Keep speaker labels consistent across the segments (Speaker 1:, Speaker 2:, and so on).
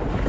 Speaker 1: Thank you.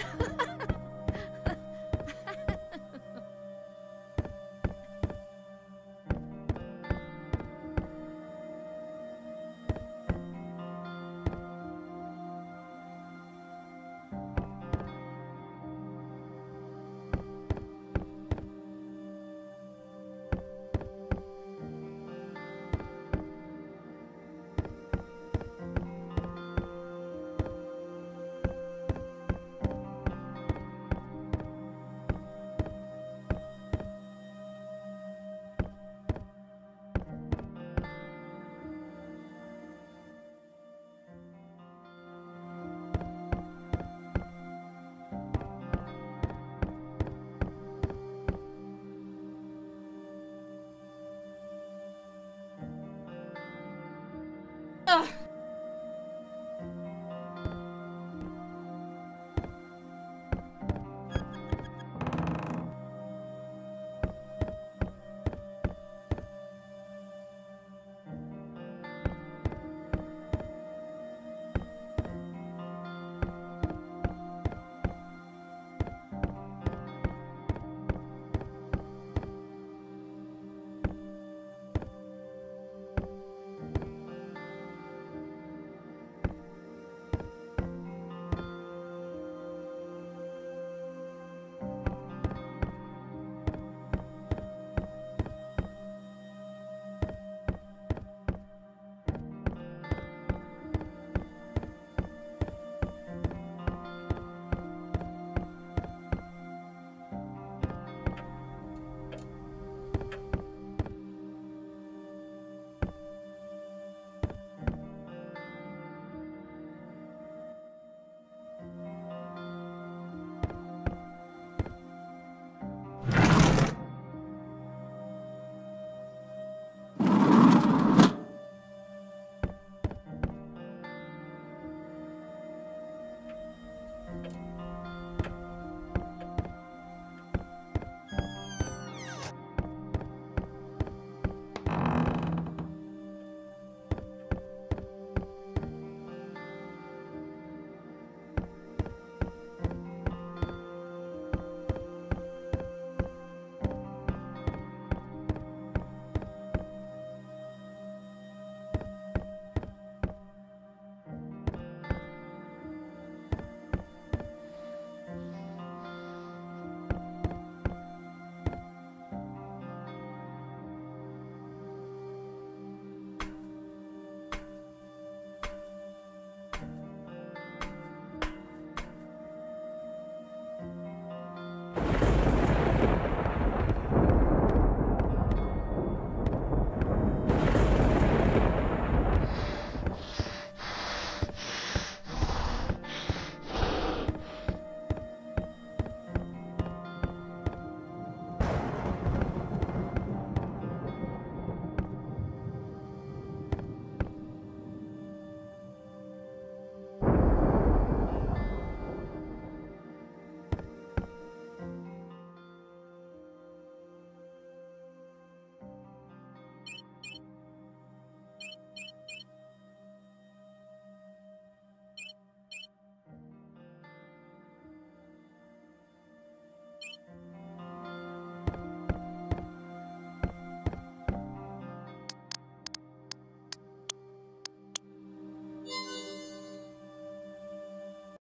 Speaker 2: Ha ha ha!